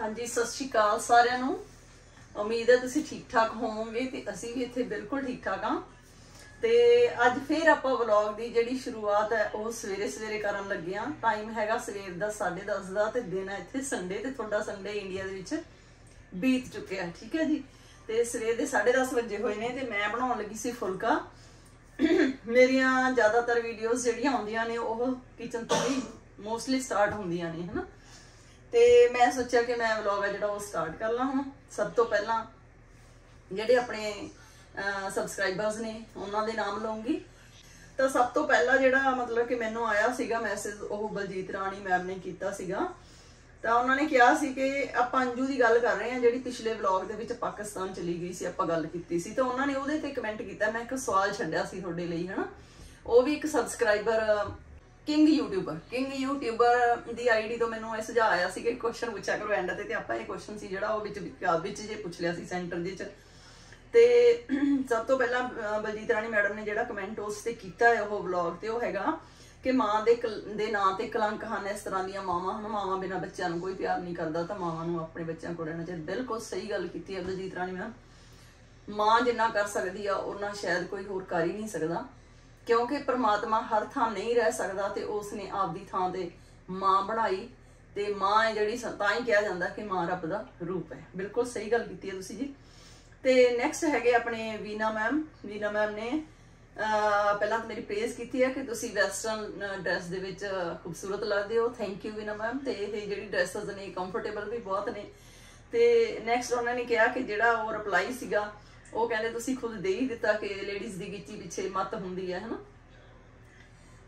ਹਾਂਜੀ, ਸਤਿ ਸ਼੍ਰੀ ਅਕਾਲ ਸਾਰਿਆਂ ਨੂੰ। ਉਮੀਦ ਹੈ ਤੁਸੀਂ ਠੀਕ ਠਾਕ ਹੋਵੋਗੇ ਤੇ ਅਸੀਂ ਵੀ ਇੱਥੇ ਬਿਲਕੁਲ ਠੀਕ ਠਾਕ ਆ ਤੇ ਅੱਜ ਫੇਰ ਆਪਾਂ ਵਲੌਗ ਦੀ ਜਿਹੜੀ ਸ਼ੁਰੂਆਤ ਹੈ, ਉਹ ਸਵੇਰੇ ਸਵੇਰੇ ਕਰਨ ਲੱਗੇ ਹਾਂ। ਟਾਈਮ ਹੈਗਾ ਸਵੇਰ ਦਾ 10:30 ਦਾ ਤੇ ਦਿਨ ਹੈ ਇੱਥੇ ਸੰਡੇ ਤੇ ਤੁਹਾਡਾ ਸੰਡੇ ਇੰਡੀਆ ਦੇ ਵਿੱਚ ਬੀਤ ਚੁੱਕਿਆ ਠੀਕ ਹੈ ਜੀ? ਤੇ ਸਵੇਰ ਦੇ 10:30 ਵਜੇ ਹੋਏ ਨੇ ਤੇ ਮੈਂ ਬਣਾਉਣ ਲੱਗੀ ਸੀ ਫੁਲਕਾ। ਮੇਰੀਆਂ ਜ਼ਿਆਦਾਤਰ ਵੀਡੀਓਜ਼ ਜਿਹੜੀਆਂ ਆਉਂਦੀਆਂ ਨੇ, ਉਹ ਕਿਚਨ ਤੋਂ ਹੀ ਮੋਸਟਲੀ ਸਟਾਰਟ ਹੁੰਦੀਆਂ ਨੇ, ਹਨਾ? ਤੇ ਮੈਂ ਸੋਚਿਆ ਕਿ ਮੈਂ ਵਲੌਗ ਆ ਜਿਹੜਾ ਉਹ ਸਟਾਰਟ ਕਰ ਲਾਂ ਹੁਣ। ਸਭ ਤੋਂ ਪਹਿਲਾਂ ਜਿਹੜੇ ਆਪਣੇ ਸਬਸਕ੍ਰਾਈਬਰਸ ਨੇ, ਉਹਨਾਂ ਦੇ ਨਾਮ ਲਵਾਂਗੀ ਤਾਂ ਸਭ ਤੋਂ ਪਹਿਲਾਂ ਜਿਹੜਾ ਮਤਲਬ ਕਿ ਮੈਨੂੰ ਆਇਆ ਸੀਗਾ ਮੈਸੇਜ ਉਹ ਬਲਜੀਤ ਰਾਣੀ ਮੈਮ ਨੇ ਕੀਤਾ ਸੀਗਾ। ਤਾਂ ਉਹਨਾਂ ਨੇ ਕਿਹਾ ਸੀ ਕਿ ਆਪਾਂ ਅੰਜੂ ਦੀ ਗੱਲ ਕਰ ਰਹੇ ਹਾਂ, ਜਿਹੜੀ ਪਿਛਲੇ ਵਲੌਗ ਦੇ ਵਿੱਚ ਪਾਕਿਸਤਾਨ ਚਲੀ ਗਈ ਸੀ, ਆਪਾਂ ਗੱਲ ਕੀਤੀ ਸੀ। ਤਾਂ ਉਹਨਾਂ ਨੇ ਉਹਦੇ ਤੇ ਕਮੈਂਟ ਕੀਤਾ। ਮੈਂ ਇੱਕ ਸਵਾਲ ਛੱਡਿਆ ਸੀ ਤੁਹਾਡੇ ਲਈ, ਹਨਾ? ਉਹ ਵੀ ਇੱਕ subscriber king youtuber king youtuber ਦੀ ਆਈਡੀ ਤੋਂ ਮੈਨੂੰ ਇਹ ਸੁਝਾਅ ਆਇਆ ਸੀ ਕਿ ਕੁਐਸਚਨ ਪੁੱਛਿਆ ਕਰੋ ਐਂਡ ਤੇ ਤੇ ਆਪਾਂ ਇਹ ਕੁਐਸਚਨ ਸੀ ਜਿਹੜਾ ਉਹ ਵਿੱਚ ਵਿੱਚ ਜੇ ਪੁੱਛ ਲਿਆ ਸੀ ਸੈਂਟਰ ਦੇ ਚ ਤੇ ਸਭ ਤੋਂ ਪਹਿਲਾਂ ਬਲਜੀਤ ਰਾਣੀ ਮੈਡਮ ਨੇ ਜਿਹੜਾ ਕਮੈਂਟ ਉਸ ਤੇ ਕੀਤਾ ਹੈ, ਉਹ ਵਲੌਗ ਤੇ, ਉਹ ਹੈਗਾ ਕਿ ਮਾਂ ਦੇ ਦੇ ਨਾਂ ਤੇ ਕਲੰਕ ਹਨ, ਇਸ ਤਰ੍ਹਾਂ ਦੀਆਂ ਮਾਵਾਂ ਹਨ। ਮਾਵਾਂ ਬਿਨਾਂ ਬੱਚਿਆਂ ਨੂੰ ਕੋਈ ਪਿਆਰ ਨਹੀਂ ਕਰਦਾ, ਤਾਂ ਮਾਵਾਂ ਨੂੰ ਆਪਣੇ ਬੱਚਿਆਂ ਕੋਲ ਰਹਿਣਾ ਚਾਹੀਦਾ। ਬਿਲਕੁਲ ਸਹੀ ਗੱਲ ਕੀਤੀ ਹੈ ਬਲਜੀਤ ਰਾਣੀ ਮੈਮ। ਮਾਂ ਜਿੰਨਾ ਕਰ ਸਕਦੀ ਆ ਉਹਨਾਂ ਸ਼ਾਇਦ ਕੋਈ ਹੋਰ ਕਰ ਹੀ ਨਹੀਂ ਸਕਦਾ। ਕਿਉਂਕਿ ਪ੍ਰਮਾਤਮਾ ਹਰ ਥਾਂ ਨਹੀਂ ਰਹਿ ਸਕਦਾ ਤੇ ਉਸ ਨੇ ਆਪਦੀ ਥਾਂ ਤੇ ਮਾਂ ਬਣਾਈ ਤੇ ਮਾਂ ਹੈ ਜਿਹੜੀ ਤਾਂ ਹੀ ਕਿਹਾ ਜਾਂਦਾ ਕਿ ਮਾਂ ਰੱਬ ਦਾ ਰੂਪ ਹੈ। ਬਿਲਕੁਲ ਸਹੀ ਗੱਲ ਕੀਤੀ ਹੈ ਤੁਸੀਂ ਜੀ। ਤੇ ਨੈਕਸਟ ਹੈਗੇ ਆਪਣੇ ਵੀਨਾ ਮੈਮ। ਵੀਨਾ ਮੈਮ ਨੇ ਪਹਿਲਾਂ ਤਾਂ ਮੇਰੀ ਪ੍ਰੇਜ਼ ਕੀਤੀ ਹੈ ਕਿ ਤੁਸੀਂ ਵੈਸਟਰਨ ਡਰੈਸ ਦੇ ਵਿੱਚ ਖੂਬਸੂਰਤ ਲੱਗਦੇ ਹੋ। Thank you Veena ma'am. ਤੇ ਇਹ ਜਿਹੜੀ ਡਰੈਸਸ ਨੇ ਕੰਫਰਟੇਬਲ ਵੀ ਬਹੁਤ ਨੇ। ਤੇ ਨੈਕਸਟ ਉਹਨਾਂ ਨੇ ਕਿਹਾ ਕਿ ਜਿਹੜਾ ਉਹ ਰਿਪਲਾਈ ਸੀਗਾ ਉਹ ਕਹਿੰਦੇ ਤੁਸੀਂ ਖੁਦ ਦੇ ਹੀ ਦਿੱਤਾ ਕਿ ਲੇਡੀਜ਼ ਦੀ ਗਿੱਚੀ ਪਿੱਛੇ ਮਤ ਹੁੰਦੀ ਹੈ, ਹਨਾ?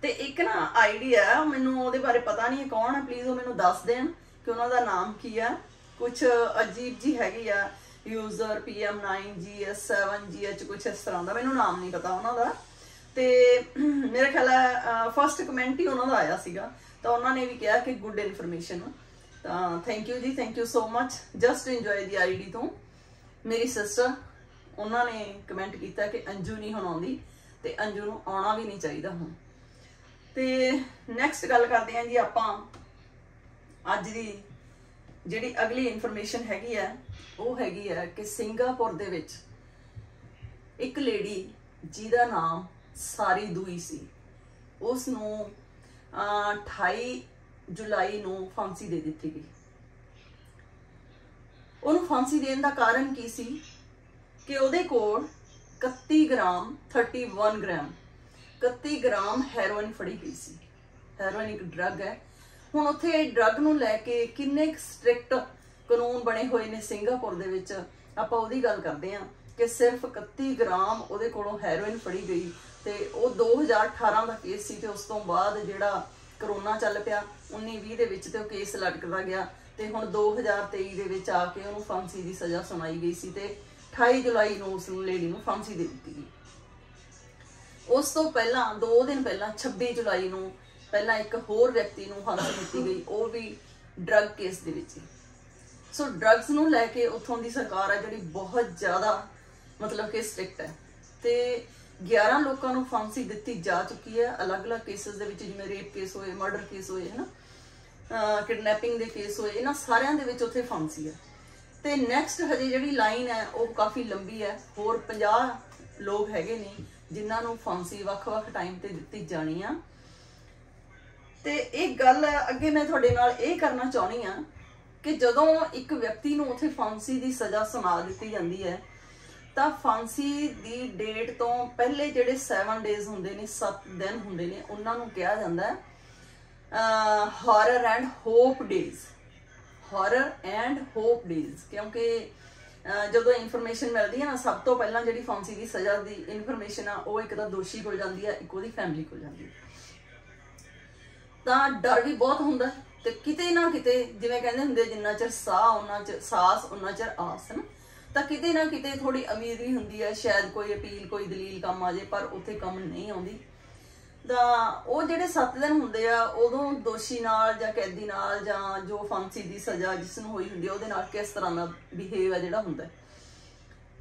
ਤੇ ਇੱਕ ਨਾ ਆਈਡੀਆ ਮੈਨੂੰ ਉਹਦੇ ਬਾਰੇ ਪਤਾ ਨਹੀਂ ਕੌਣ ਹੈ ਪਲੀਜ਼ ਉਹ ਮੈਨੂੰ ਦੱਸ ਦੇਣ ਕਿ ਉਹਨਾਂ ਦਾ ਨਾਮ ਕੀ ਹੈ। ਕੁਝ ਅਜੀਬ ਜੀ ਹੈਗੀ ਆ ਯੂਜ਼ਰ PM9GS7GH ਕੁਝ ਇਸ ਤਰ੍ਹਾਂ ਦਾ, ਮੈਨੂੰ ਨਾਮ ਨਹੀਂ ਪਤਾ ਉਹਨਾਂ ਦਾ। ਤੇ ਮੇਰੇ ਖਿਆਲ ਹੈ ਫਰਸਟ ਕਮੈਂਟ ਹੀ ਉਹਨਾਂ ਦਾ ਆਇਆ ਸੀਗਾ। ਤਾਂ ਉਹਨਾਂ ਨੇ ਵੀ ਕਿਹਾ ਕਿ ਗੁੱਡ ਇਨਫੋਰਮੇਸ਼ਨ ਤਾਂ ਥੈਂਕ ਯੂ ਜੀ thank you so much just enjoy the ID ਤੋਂ। ਮੇਰੀ ਸਿਸਟਰ ਉਹਨਾਂ ਨੇ ਕਮੈਂਟ ਕੀਤਾ ਕਿ ਅੰਜੂ ਨਹੀਂ ਹੁਣ ਆਉਂਦੀ ਤੇ ਅੰਜੂ ਨੂੰ ਆਉਣਾ ਵੀ ਨਹੀਂ ਚਾਹੀਦਾ ਹੁਣ। ਤੇ ਨੈਕਸਟ ਗੱਲ ਕਰਦੇ ਆਂ ਜੀ ਆਪਾਂ। ਅੱਜ ਦੀ ਜਿਹੜੀ ਅਗਲੀ ਇਨਫੋਰਮੇਸ਼ਨ ਹੈਗੀ ਆ, ਉਹ ਹੈਗੀ ਆ ਕਿ ਸਿੰਗਾਪੁਰ ਦੇ ਵਿੱਚ ਇੱਕ ਲੇਡੀ ਜਿਹਦਾ ਨਾਮ ਸਾਰੀ ਦੂਈ ਸੀ। ਉਸ ਨੂੰ 28 ਜੁਲਾਈ ਨੂੰ ਫਾਂਸੀ ਦੇ ਦਿੱਤੀ ਗਈ। ਉਹਨੂੰ ਫਾਂਸੀ ਦੇਣ ਦਾ ਕਾਰਨ ਕੀ ਸੀ? ਕਿ ਉਹਦੇ ਕੋਲ 31 ਗ੍ਰਾਮ 31 ਗ੍ਰਾਮ 31 ਗ੍ਰਾਮ ਹੈਰੋਇਨ ਫੜੀ ਗਈ ਸੀ। ਹੈਰੋਇਨ ਇੱਕ ਡਰੱਗ ਹੈ। ਹੁਣ ਉੱਥੇ ਇਹ ਡਰੱਗ ਨੂੰ ਲੈ ਕੇ ਕਿੰਨੇ ਸਟ੍ਰਿਕਟ ਕਾਨੂੰਨ ਬਣੇ ਹੋਏ ਨੇ ਸਿੰਗਾਪੁਰ ਦੇ ਵਿੱਚ? ਆਪਾਂ ਉਹਦੀ ਗੱਲ ਕਰਦੇ ਹਾਂ ਕਿ ਸਿਰਫ 31 ਗ੍ਰਾਮ ਉਹਦੇ ਕੋਲੋਂ ਹੈਰੋਇਨ ਫੜੀ ਗਈ ਤੇ ਉਹ 2018 ਦਾ ਕੇਸ ਸੀ ਤੇ ਉਸ ਤੋਂ ਬਾਅਦ ਜਿਹੜਾ ਕਰੋਨਾ ਚੱਲ ਪਿਆ 1920 ਦੇ ਵਿੱਚ ਤੇ ਉਹ ਕੇਸ ਲਟਕਦਾ ਗਿਆ ਤੇ ਹੁਣ 2023 ਦੇ ਵਿੱਚ ਆ ਕੇ ਉਹਨੂੰ ਫਾਂਸੀ ਦੀ ਸਜ਼ਾ ਸੁਣਾਈ ਗਈ ਸੀ ਤੇ 28 ਜੁਲਾਈ ਨੂੰ ਉਸ ਨੂੰ ਲੇਡੀ ਨੂੰ ਫਾਂਸੀ ਦੇ ਦਿੱਤੀ ਗਈ। ਉਸ ਤੋਂ ਪਹਿਲਾਂ 2 ਦਿਨ ਪਹਿਲਾਂ 26 ਜੁਲਾਈ ਨੂੰ ਪਹਿਲਾਂ ਇੱਕ ਹੋਰ ਵਿਅਕਤੀ ਨੂੰ ਫਾਂਸੀ ਦਿੱਤੀ ਗਈ, ਉਹ ਵੀ ਡਰੱਗ ਕੇਸ ਦੇ ਵਿੱਚ ਸੋ ਡਰੱਗਸ ਨੂੰ ਲੈ ਕੇ ਉੱਥੋਂ ਦੀ ਸਰਕਾਰ ਹੈ ਜਿਹੜੀ ਬਹੁਤ ਜ਼ਿਆਦਾ, ਮਤਲਬ ਕਿ ਸਟ੍ਰਿਕਟ ਹੈ। ਤੇ 11 ਲੋਕਾਂ ਨੂੰ ਫਾਂਸੀ ਦਿੱਤੀ ਜਾ ਚੁੱਕੀ ਹੈ। ਅਲੱਗ-ਅਲੱਗ ਕੇਸਸ ਦੇ ਵਿੱਚ ਜਿਵੇਂ ਰੇਪ ਕੇਸ ਹੋਏ ਮਰਡਰ ਕੇਸ ਹੋਏ, ਹਨਾ? ਕਿਡਨੈਪਿੰਗ ਦੇ ਕੇਸ ਹੋਏ, ਇਹਨਾਂ ਸਾਰਿਆਂ ਦੇ ਵਿੱਚ ਉੱਥੇ ਫਾਂਸੀ ਹੈ। ਤੇ ਨੈਕਸਟ ਹਜੇ ਜਿਹੜੀ ਲਾਈਨ ਹੈ, ਉਹ ਕਾਫੀ ਲੰਬੀ ਹੈ। ਹੋਰ 50 ਲੋਕ ਹੈਗੇ ਨੇ, ਜਿਨ੍ਹਾਂ ਨੂੰ ਫਾਂਸੀ ਵੱਖ-ਵੱਖ ਟਾਈਮ ਤੇ ਦਿੱਤੀ ਜਾਣੀ ਆ। ਤੇ ਇਹ ਗੱਲ ਅੱਗੇ ਮੈਂ ਤੁਹਾਡੇ ਨਾਲ ਇਹ ਕਰਨਾ ਚਾਹਣੀ ਆ ਕਿ ਜਦੋਂ ਇੱਕ ਵਿਅਕਤੀ ਨੂੰ ਉਥੇ ਫਾਂਸੀ ਦੀ ਸਜ਼ਾ ਸੁਣਾ ਦਿੱਤੀ ਜਾਂਦੀ ਹੈ, ਤਾਂ ਫਾਂਸੀ ਦੀ ਡੇਟ ਤੋਂ ਪਹਿਲੇ ਜਿਹੜੇ 7 ਡੇਜ਼ ਹੁੰਦੇ ਨੇ 7 ਦਿਨ ਹੁੰਦੇ ਨੇ, ਉਹਨਾਂ ਨੂੰ ਕਿਹਾ ਜਾਂਦਾ ਹੈ horror and hope days horror and hope days ਕਿਉਂਕਿ ਜਦੋਂ ਇਨਫੋਰਮੇਸ਼ਨ ਮਿਲਦੀ ਹੈ ਨਾ, ਸਭ ਤੋਂ ਪਹਿਲਾਂ ਜਿਹੜੀ ਫਾਂਸੀ ਦੀ ਸਜ਼ਾ ਦੀ ਇਨਫੋਰਮੇਸ਼ਨ ਆ, ਉਹ ਇੱਕ ਤਾਂ ਦੋਸ਼ੀ ਕੋਲ ਜਾਂਦੀ ਹੈ, ਇੱਕ ਉਹਦੀ ਫੈਮਿਲੀ ਕੋਲ ਜਾਂਦੀ ਹੈ। ਤਾਂ ਡਰ ਵੀ ਬਹੁਤ ਹੁੰਦਾ ਤੇ ਕਿਤੇ ਨਾ ਕਿਤੇ, ਜਿਵੇਂ ਕਹਿੰਦੇ ਹੁੰਦੇ, ਜਿੰਨਾ ਚਿਰ ਸਾਹ ਉਹਨਾਂ ਚ ਸਾਸ ਉਹਨਾਂ ਚਿਰ ਆਸ ਨਾ ਤਾਂ ਕਿਤੇ ਨਾ ਕਿਤੇ ਥੋੜੀ ਉਮੀਦ ਵੀ ਹੁੰਦੀ ਹੈ, ਸ਼ਾਇਦ ਕੋਈ ਅਪੀਲ, ਕੋਈ ਦਲੀਲ ਕੰਮ ਆ ਜੇ, ਪਰ ਉੱਥੇ ਕੰਮ ਨਹੀਂ ਆਉਂਦੀ। ਤਾਂ ਉਹ ਜਿਹੜੇ 7 ਦਿਨ ਹੁੰਦੇ ਆ, ਉਦੋਂ ਦੋਸ਼ੀ ਨਾਲ ਜਾਂ ਕੈਦੀ ਨਾਲ ਜਾਂ ਜੋ ਫਾਂਸੀ ਦੀ ਸਜ਼ਾ ਜਿਸ ਨੂੰ ਹੋਈ ਹੁੰਦੀ ਆ, ਉਹਦੇ ਨਾਲ ਕਿਸ ਤਰ੍ਹਾਂ ਦਾ ਬਿਹੇਵ ਆ ਜਿਹੜਾ ਹੁੰਦਾ।